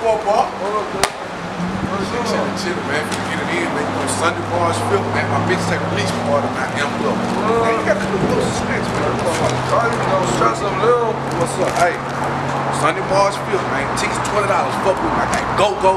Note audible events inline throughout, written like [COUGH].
up, up. Shout out to man for getting in, making those Sunday bars feel, man. My bitch take a leash part of my envelope. Man, you got to do those snacks, man. Cardi, you know, stress them little. What's up? Hey, Sunday bars feel, man. Tickets twenty dollars. Fuck with me. I got go go.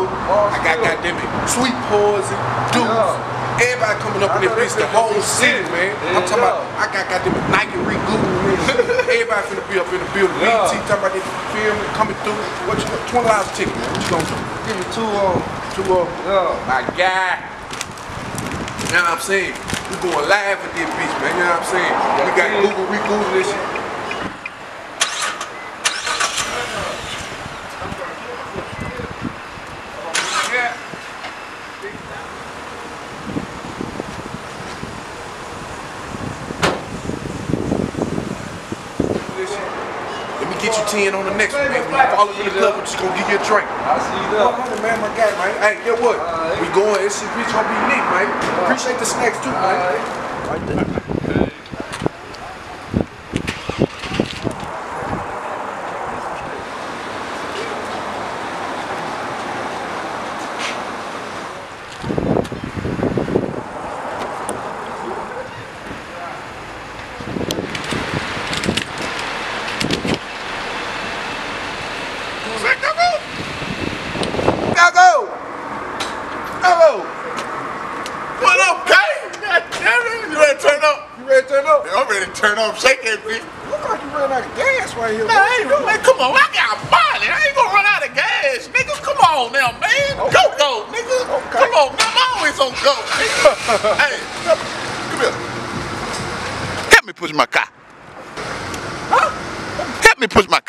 I got goddamn it, sweet poison, dudes. Yeah. Everybody coming up in this bitch, the whole city, man. I'm talking about, I got goddamn it. Nike Reboot. [LAUGHS] [LAUGHS] Everybody finna be up in the building. Yeah. BT talking about this film coming through. What you, got? $20 ticket, man. What you gonna do? Give me two of them. Two of them. Yeah. My guy. You know what I'm saying? We going live with this bitch, man. You know what I'm saying? We got. Google, we Google this shit. Yeah. This shit. Let me get you 10 on the next one, man. When you me in the club, I'm just gonna give you a drink. I see you there. man, my guy, man. Hey, get what? We going. Bitch gonna be neat, man. Appreciate the snacks too, man. Right there. Go! Go! What up, Kay? God damn it. You ready to turn up? You ready to turn up? I'm ready to turn up. Shake that bitch. Look like you ran out of gas right here. Man, I ain't, man, come on. I got money. I ain't gonna run out of gas. Nigga, come on now, man. Okay. Go, go, nigga. Okay. Come on. I'm always on go, nigga. [LAUGHS] hey, come here. Help me push my car. Huh? Help me push my